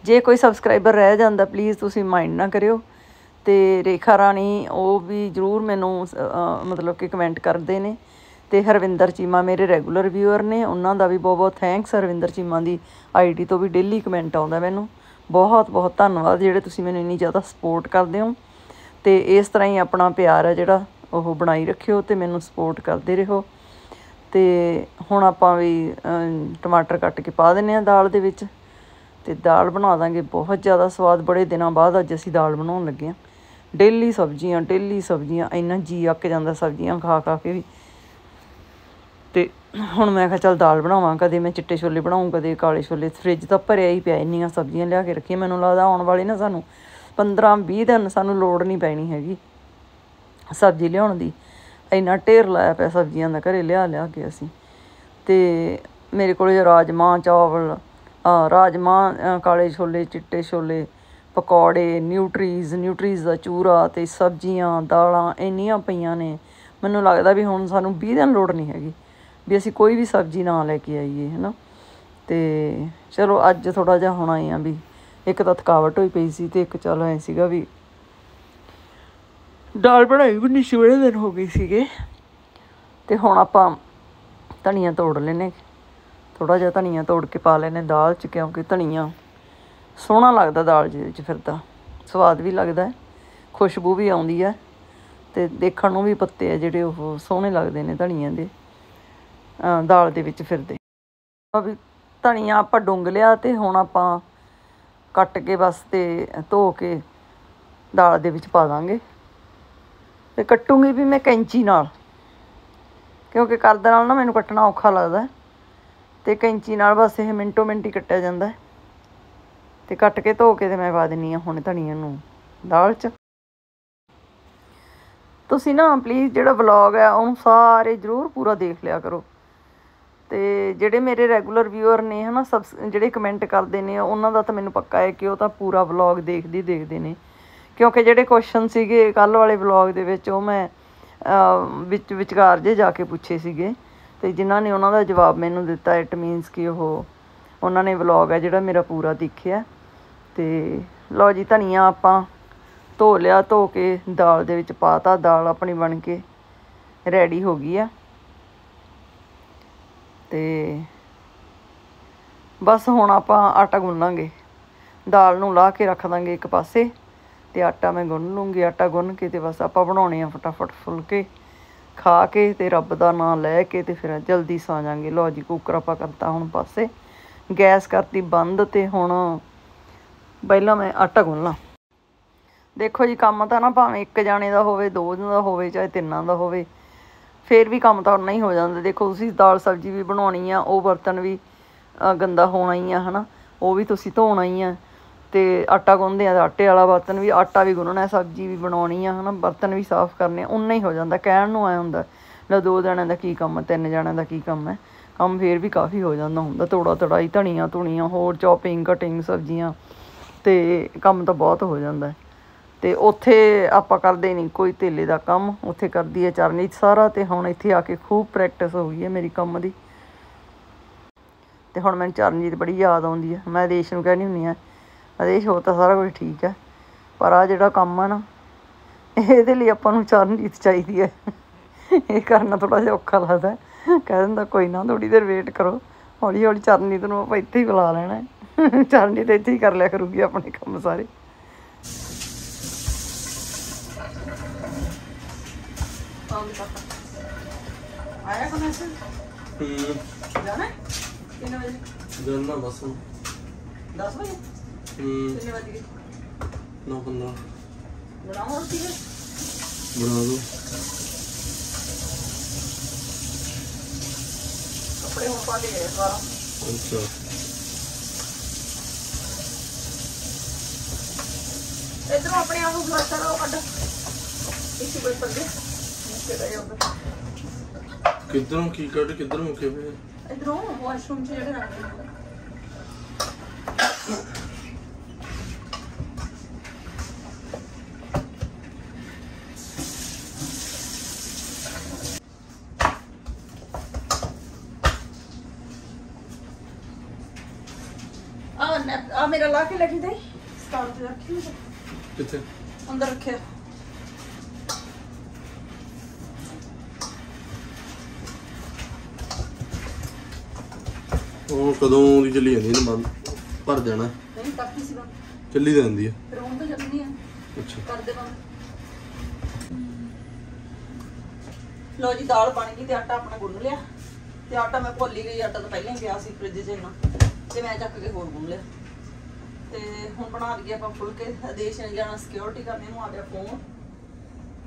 ਜੇ ਕੋਈ ਸਬਸਕ੍ਰਾਈਬਰ ਰਹਿ ਜਾਂਦਾ ਪਲੀਜ਼ ਤੁਸੀਂ ਮਾਈਂਡ ਨਾ ਕਰਿਓ। ਤੇ ਰੇਖਾ ਰਾਣੀ ਉਹ ਵੀ ਜਰੂਰ ਮੈਨੂੰ ਅਹ, ਮਤਲਬ ਕਿ ਕਮੈਂਟ ਕਰਦੇ ਨੇ। ਤੇ ਹਰਵਿੰਦਰ ਚੀਮਾ ਮੇਰੇ ਰੈਗੂਲਰ ਵਿਊਅਰ ਨੇ ਉਹਨਾਂ ਦਾ ਵੀ ਬਹੁਤ ਬਹੁਤ ਥੈਂਕਸ ਹਰਵਿੰਦਰ ਚੀਮਾ ਦੀ ਆਈਡੀ ਤੋਂ ਵੀ ਡੇਲੀ ਕਮੈਂਟ ਆਉਂਦਾ ਮੈਨੂੰ। ਬਹੁਤ ਬਹੁਤ ਧੰਨਵਾਦ ਜਿਹੜੇ ਤੁਸੀਂ ਮੈਨੂੰ ਇੰਨੀ ਜ਼ਿਆਦਾ ਸਪੋਰਟ ਕਰਦੇ ਹੋ। ਅਤੇ ਇਸ ਤਰ੍ਹਾਂ ਹੀ ਆਪਣਾ ਪਿਆਰ ਹੈ ਜਿਹੜਾ ਉਹ ਬਣਾਈ ਰੱਖਿਓ ਅਤੇ ਮੈਨੂੰ ਸਪੋਰਟ ਕਰਦੇ ਰਹੋ। ਅਤੇ ਹੁਣ ਆਪਾਂ ਵੀ ਟਮਾਟਰ ਕੱਟ ਕੇ ਪਾ ਦਿੰਨੇ ਆ ਦਾਲ ਦੇ ਵਿੱਚ। ਅਤੇ ਦਾਲ ਬਣਾ ਦਾਂਗੇ। ਬਹੁਤ ਜ਼ਿਆਦਾ ਸਵਾਦ ਬੜੇ ਦਿਨਾਂ ਬਾਅਦ ਅੱਜ ਅਸੀਂ ਦਾਲ ਬਣਾਉਣ ਲੱਗੇ ਆ ਡੇਲੀ ਸਬਜ਼ੀਆਂ ਡੇਲੀ ਸਬਜ਼ੀਆਂ, ਇੰਨਾ ਜੀ ਅੱਕ ਜਾਂਦਾ ਸਬਜ਼ੀਆਂ ਖਾ ਖਾ ਕੇ ਵੀ। ਤੇ ਹੁਣ ਮੈਂ ਕਿਹਾ ਚੱਲ ਦਾਲ ਬਣਾਵਾਂ। ਕਦੇ ਮੈਂ ਚਿੱਟੇ ਛੋਲੇ ਬਣਾਉਂ ਕਦੇ ਕਾਲੇ ਛੋਲੇ। ਫ੍ਰਿਜ ਤਾਂ ਭਰਿਆ ਹੀ ਪਿਆ, ਇੰਨੀਆਂ ਸਬਜ਼ੀਆਂ ਲਿਆ ਕੇ ਰੱਖੀਆਂ। ਮੈਨੂੰ ਲੱਗਦਾ ਆਉਣ ਵਾਲੇ ਨਾ ਸਾਨੂੰ 15 20 ਦਿਨ ਸਾਨੂੰ ਲੋੜ ਨਹੀਂ ਪੈਣੀ ਹੈਗੀ ਸਬਜ਼ੀ ਲਿਆਉਣ ਦੀ। ਇੰਨਾ ਢੇਰ ਲਾਇਆ ਪਿਆ ਸਬਜ਼ੀਆਂ ਦਾ ਘਰੇ ਲਿਆ ਲਿਆ ਕੇ ਅਸੀਂ। ਤੇ ਮੇਰੇ ਕੋਲ ਰਾਜਮਾ ਚਾਵਲ ਅ, ਰਾਜਮਾ ਕਾਲੇ ਛੋਲੇ ਚਿੱਟੇ ਛੋਲੇ ਪਕੌੜੇ ਨਿਊਟਰੀਜ਼ ਨਿਊਟਰੀਜ਼ ਦਾ ਚੂਰਾ ਤੇ ਸਬਜ਼ੀਆਂ ਦਾਲਾਂ ਇੰਨੀਆਂ ਪਈਆਂ ਨੇ। ਮੈਨੂੰ ਲੱਗਦਾ ਵੀ ਹੁਣ ਸਾਨੂੰ 20 ਦਿਨ ਲੋੜ ਨਹੀਂ ਹੈਗੀ ਵੀ ਅਸੀਂ ਕੋਈ ਵੀ ਸਬਜ਼ੀ ਨਾ ਲੈ ਕੇ ਆਈਏ ਹਨਾ? ਤੇ ਚਲੋ ਅੱਜ ਥੋੜਾ ਜਿਹਾ ਹੋਣਾ ਹੀ ਆ ਵੀ ਇੱਕ ਤਾਂ ਥਕਾਵਟ ਹੋਈ ਪਈ ਸੀ ਤੇ ਇੱਕ ਚੱਲ ਐ ਸੀਗਾ ਵੀ ਦਾਲ ਬਣਾਈ ਵੀ ਨਹੀਂ ਸੀ, ਬੜੇ ਦਿਨ ਹੋ ਗਏ ਸੀਗੇ। ਤੇ ਹੁਣ ਆਪਾਂ ਧਨੀਆ ਤੋੜ ਲੈਨੇ ਥੋੜਾ ਜਿਹਾ ਧਨੀਆ ਤੋੜ ਕੇ ਪਾ ਲੈਨੇ ਦਾਲ 'ਚ ਕਿਉਂਕਿ ਧਨੀਆ ਸੋਹਣਾ ਲੱਗਦਾ ਦਾਲ ਜਿਹਦੇ 'ਚ ਫਿਰਦਾ ਸਵਾਦ ਵੀ ਲੱਗਦਾ ਖੁਸ਼ਬੂ ਵੀ ਆਉਂਦੀ ਹੈ ਤੇ ਦੇਖਣ ਨੂੰ ਵੀ ਪੱਤੇ ਆ ਜਿਹੜੇ ਉਹ ਸੋਹਣੇ ਲੱਗਦੇ ਨੇ ਧਨੀਆ ਦੇ ਦਾਲ ਦੇ ਵਿੱਚ ਫਿਰਦੇ। ਧਨੀਆ ਆਪਾਂ ਡੁੰਗ ਲਿਆ ਤੇ ਹੁਣ ਆਪਾਂ ਕੱਟ ਕੇ ਬਸ ਤੇ ਧੋ ਕੇ ਦਾਲ ਦੇ ਵਿੱਚ ਪਾ ਦਾਂਗੇ ਤੇ ਕੱਟੂੰਗੀ ਵੀ ਮੈਂ ਕੈਂਚੀ ਨਾਲ ਕਿਉਂਕਿ ਕਰਦ ਨਾਲ ਨਾ ਮੈਨੂੰ ਕੱਟਣਾ ਔਖਾ ਲੱਗਦਾ ਹੈ। ਤੇ ਕੈਂਚੀ ਨਾਲ ਬਸ ਇਹ ਮਿੰਟੋ ਮਿੰਟ ਹੀ ਕੱਟਿਆ ਜਾਂਦਾ ਹੈ। ਤੇ ਕੱਟ ਕੇ ਧੋ ਕੇ ਤੇ ਮੈਂ ਪਾ ਦਿੰਨੀ ਆ ਹੁਣ ਧਨੀਆ ਨੂੰ ਦਾਲ 'ਚ ਤੁਸੀਂ ਨਾ ਪਲੀਜ਼ ਜਿਹੜਾ ਵਲੌਗ ਹੈ ਉਹਨੂੰ ਸਾਰੇ ਜ਼ਰੂਰ ਪੂਰਾ ਦੇਖ ਲਿਆ ਕਰੋ ਅਤੇ ਜਿਹੜੇ ਮੇਰੇ ਰੈਗੂਲਰ ਵਿਊਅਰ ਨੇ ਹੈ ਨਾ ਸਬਸ ਜਿਹੜੇ ਕਮੈਂਟ ਕਰਦੇ ਨੇ, ਉਹਨਾਂ ਦਾ ਤਾਂ ਮੈਨੂੰ ਪੱਕਾ ਹੈ ਕਿ ਉਹ ਤਾਂ ਪੂਰਾ ਵਲੌਗ ਦੇਖਦੇ ਦੇਖਦੇ ਨੇ। ਕਿਉਂਕਿ ਜਿਹੜੇ ਕੁਐਸਚਨ ਸੀਗੇ ਕੱਲ ਵਾਲੇ ਵਲੌਗ ਦੇ ਵਿੱਚ, ਉਹ ਮੈਂ ਵਿੱਚ, ਵਿਚਕਾਰ ਜੇ ਜਾ ਕੇ ਪੁੱਛੇ ਸੀਗੇ। ਤੇ ਜਿਨ੍ਹਾਂ ਨੇ ਉਹਨਾਂ ਦਾ ਜਵਾਬ ਮੈਨੂੰ ਦਿੱਤਾ ਇਟ ਮੀਨਸ ਕਿ ਉਹ, ਉਹਨਾਂ ਨੇ ਵਲੌਗ ਹੈ ਜਿਹੜਾ ਮੇਰਾ ਪੂਰਾ ਦੇਖਿਆ। ਤੇ ਲਓ ਜੀ, ਧਨੀਆ ਆਪਾਂ ਧੋ ਲਿਆ, ਧੋ ਕੇ ਦਾਲ ਦੇ ਵਿੱਚ ਪਾਤਾ ਦਾਲ ਆਪਣੀ ਬਣ ਕੇ ਰੈਡੀ ਹੋ ਗਈ ਆ। ਤੇ ਬਸ ਹੁਣ ਆਪਾਂ ਆਟਾ ਗੁੰਨਾਂਗੇ। ਦਾਲ ਨੂੰ ਲਾ ਕੇ ਰੱਖ ਦਾਂਗੇ ਇੱਕ ਪਾਸੇ ਤੇ ਆਟਾ ਮੈਂ ਗੁੰਨ ਲੂੰਗੀ। ਆਟਾ ਗੁੰਨ ਕੇ ਤੇ ਬਸ ਆਪਾਂ ਬਣਾਉਣੇ ਆ ਫਟਾਫਟ ਫੁਲਕੇ। ਖਾ ਕੇ ਤੇ ਰੱਬ ਦਾ ਨਾਮ ਲੈ ਕੇ ਤੇ ਫਿਰ ਜਲਦੀ ਸੌ ਜਾਾਂਗੇ। ਲਓ ਜੀ ਕੁੱਕਰ ਆਪਾਂ ਕਰਤਾ ਹੁਣ ਪਾਸੇ। ਗੈਸ ਕਰਤੀ ਬੰਦ ਤੇ ਹੁਣ ਪਹਿਲਾਂ ਮੈਂ ਆਟਾ ਗੁੰਨ। ਲਾਂ ਦੇਖੋ ਜੀ, ਕੰਮ ਤਾਂ ਨਾ ਭਾਵੇਂ ਇੱਕ ਜਾਣੇ ਦਾ ਹੋਵੇ, ਦੋ ਜਣੇ ਦਾ ਹੋਵੇ, ਚਾਹੇ ਤਿੰਨਾਂ ਦਾ ਹੋਵੇ। ਫਿਰ ਵੀ ਕੰਮ ਤਾਂ ਉਨਾ ਹੀ ਹੋ ਜਾਂਦਾ। ਦੇਖੋ, ਤੁਸੀਂ ਦਾਲ ਸਬਜ਼ੀ ਵੀ ਬਣਾਉਣੀ ਆ, ਉਹ ਬਰਤਨ ਵੀ ਗੰਦਾ ਹੋਣਾ ਹੀ ਆ, ਹਨਾ। ਉਹ ਵੀ ਤੁਸੀਂ ਧੋਣਾ ਹੀ ਆ। ਅਤੇ ਆਟਾ ਗੁੰਨਦੇ ਆ ਤਾਂ ਆਟੇ ਵਾਲਾ ਬਰਤਨ ਵੀ, ਆਟਾ ਵੀ ਗੁੰਨਣਾ, ਸਬਜ਼ੀ ਵੀ ਬਣਾਉਣੀ ਆ, ਹਨਾ। ਬਰਤਨ ਵੀ ਸਾਫ਼ ਕਰਨੇ ਉਨਾ ਹੀ ਹੋ ਜਾਂਦਾ। ਕਹਿਣ ਨੂੰ ਆਇਆ ਹੁੰਦਾ, ਲੈ ਦੋ ਜਣਿਆਂ ਦਾ ਕੀ ਕੰਮ ਤਿੰਨ ਜਣਿਆਂ ਦਾ ਕੀ ਕੰਮ ਹੈ ਕੰਮ ਫੇਰ ਵੀ ਕਾਫੀ ਹੋ ਜਾਂਦਾ ਹੁੰਦਾ। ਤੋੜਾ ਤੜਾਈ ਧਣੀਆਂ ਧੁਣੀਆਂ ਹੋਰ ਚੌਪਿੰਗ ਕਟਿੰਗ ਸਬਜ਼ੀਆਂ। ਅਤੇ ਕੰਮ ਤਾਂ ਬਹੁਤ ਹੋ ਜਾਂਦਾ। ਤੇ ਉੱਥੇ ਆਪਾਂ ਕਰਦੇ ਨਹੀਂ ਕੋਈ ਧੇਲੇ ਦਾ ਕੰਮ, ਉੱਥੇ ਕਰਦੀ ਹੈ ਚਰਨਜੀਤ ਸਾਰਾ ਤੇ ਹੁਣ ਇੱਥੇ ਆ ਕੇ ਖੂਬ ਪ੍ਰੈਕਟਿਸ ਹੋ ਗਈ ਹੈ ਮੇਰੀ ਕੰਮ ਦੀ। ਤੇ ਹੁਣ ਮੈਨੂੰ ਚਰਨਜੀਤ ਬੜੀ ਯਾਦ ਆਉਂਦੀ ਹੈ। ਮੈਂ ਆਦੇਸ਼ ਨੂੰ ਕਹਿੰਦੀ ਹੁੰਦੀ ਆ ਆਦੇਸ਼ ਹੋ ਤਾਂ ਸਾਰਾ ਕੁਝ ਠੀਕ ਹੈ, ਪਰ ਆ ਜਿਹੜਾ ਕੰਮ ਆ ਨਾ, ਇਹਦੇ ਲਈ ਆਪਾਂ ਨੂੰ ਚਰਨਜੀਤ ਚਾਹੀਦੀ ਹੈ। ਇਹ ਕਰਨਾ ਥੋੜਾ ਜਿਹਾ ਔਖਾ ਲੱਗਦਾ ਕਹਿ ਦਿੰਦਾ ਕੋਈ ਨਾ ਥੋੜੀ ਦੇਰ ਵੇਟ ਕਰੋ ਹੌਲੀ ਹੌਲੀ ਚਰਨਜੀਤ ਨੂੰ ਆਪਾਂ ਇੱਥੇ ਹੀ ਬੁਲਾ ਲੈਣਾ ਚਰਨਜੀਤ ਇੱਥੇ ਹੀ ਕਰ ਲਿਆ ਕਰੂਗੀ ਆਪਣੇ ਕੰਮ ਸਾਰੇ। ਆਇਆ ਕੌਣ ਐਸੇ ਹੂੰ ਜਾਣਾ ਹੈ? ਕਿੰਨੇ ਵਜੇ ਜਨਨਾ ਬਸ 10 ਵਜੇ ਹੂੰ ਕਿੰਨੇ ਵਜੇ ਨੌ ਪੰਦਰਾਂ ਬਣਾਓ ਰੋਟੀ ਫਿਰ ਬਣਾ ਦੋ ਕੱਪੜੇ ਹੁਣ ਪਾ ਕੇ ਗਏ ਸਾਰਾ ਅੱਛਾ ਇਧਰੋਂ ਆਪਣੇ ਆਪ ਨੂੰ ਫਲਸ਼ ਕਰੋ ਕੱਢ ਇਸੇ ਕਿੱਧਰੋਂ ਕੀ ਕੱਢ ਕਿੱਧਰੋਂ ਮੁੱਕੇ ਪਏ? ਇਧਰੋਂ ਵਾਸ਼ਰੂਮ ਚ ਜਿਹੜੇ ਰੱਖਦੇ ਆ ਨਾ ਆ ਮੇਰਾ ਲਾ ਕੇ ਲੱਗੀ ਦੇ। ਸਟਾਰ ਤੇ ਰੱਖੀ। ਕਿੱਥੇ? ਅੰਦਰ ਰੱਖਿਆ। ਉਹ ਕਦੋਂ ਦੀ ਚੱਲੀ ਜਾਂਦੀ ਨੇ ਬੰਦ ਭਰ ਜਾਣਾ। ਨਹੀਂ ਕਾਫੀ ਸੀ ਬੰਦ ਚੱਲੀ ਤਾਂ ਜਾਂਦੀ ਆ। ਫਿਰ ਹੁਣ ਤਾਂ ਚੱਲਣੀ ਆ। ਅੱਛਾ। ਕਰਦੇ ਬੰਦ ਲੋ ਜੀ ਦਾਲ ਬਣ ਗਈ ਤੇ ਆਟਾ ਆਪਣਾ ਗੁੰਨ ਲਿਆ। ਤੇ ਆਟਾ ਮੈਂ ਭੁੱਲ ਹੀ ਗਈ ਆਟਾ ਤਾਂ ਪਹਿਲਾਂ ਹੀ ਪਿਆ ਸੀ ਫ੍ਰਿਜ 'ਚ ਇੰਨਾ। ਤੇ ਮੈਂ ਚੱਕ ਕੇ ਹੋਰ ਗੁੰਨ ਲਿਆ। ਤੇ ਹੁਣ ਬਣਾ ਲਈਏ ਆਪਾਂ ਫੁਲਕੇ। ਆਦੇਸ਼ ਨੇ ਜਾਣਾ ਸਿਕਿਉਰਿਟੀ ਕਰਨੇ ਨੂੰ ਆ ਗਿਆ ਫੋਨ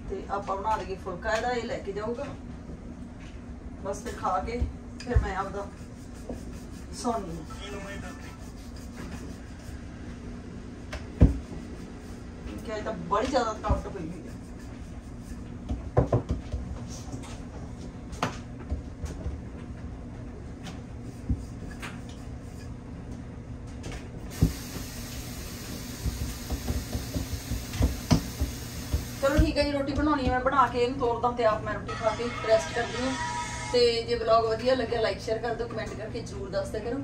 ਤੇ ਆਪਾਂ ਬਣਾ ਲਈਏ ਫੁਲਕਾ ਇਹਦਾ ਇਹ ਲੈ ਕੇ ਜਾਊਗਾ। ਬਸ ਫਿਰ ਖਾ ਕੇ ਫਿਰ ਮੈਂ ਆਪਦਾ ਸੌਣੀ ਕਿ ਇਹ ਤਾਂ ਬੜੀ ਜ਼ਿਆਦਾ ਥਕਾਵਟ ਹੋਈ ਹੋਈ ਹੈ ਚਲੋ ਠੀਕ ਹੈ ਜੀ ਰੋਟੀ ਬਣਾਉਣੀ ਹੈ ਮੈਂ ਬਣਾ ਕੇ ਇਹਨੂੰ ਤੋੜਦਾ ਤੇ ਆਪ ਮੈਂ ਰੋਟੀ ਖਾ ਕੇ ਰੈਸਟ ਕਰਦੀ ਹਾਂ ਤੇ ਜੇ ਵਲੌਗ ਵਧੀਆ ਲੱਗਿਆ ਲਾਈਕ ਸ਼ੇਅਰ ਕਰ ਦਿਓ ਕਮੈਂਟ ਕਰਕੇ ਜਰੂਰ ਦੱਸ ਕਰੋ।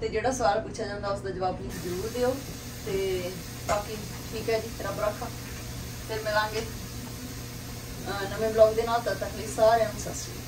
ਤੇ ਜਿਹੜਾ ਸਵਾਲ ਪੁੱਛਿਆ ਜਾਂਦਾ ਉਸ ਦਾ ਜਵਾਬ ਪਲੀਜ਼ ਜਰੂਰ ਦਿਓ। ਤੇ ਬਾਕੀ ਠੀਕ ਹੈ ਜੀ, ਰੱਬ ਰੱਖਾ। ਫਿਰ ਮਿਲਾਂਗੇ। ਨਵੇਂ ਵਲੌਗ ਦੇ ਨਾਲ, ਤਦ ਤੱਕ ਲਈ ਸਾਰਿਆਂ ਨੂੰ ਸਤਿ ਸ਼੍ਰੀ ਅਕਾਲ।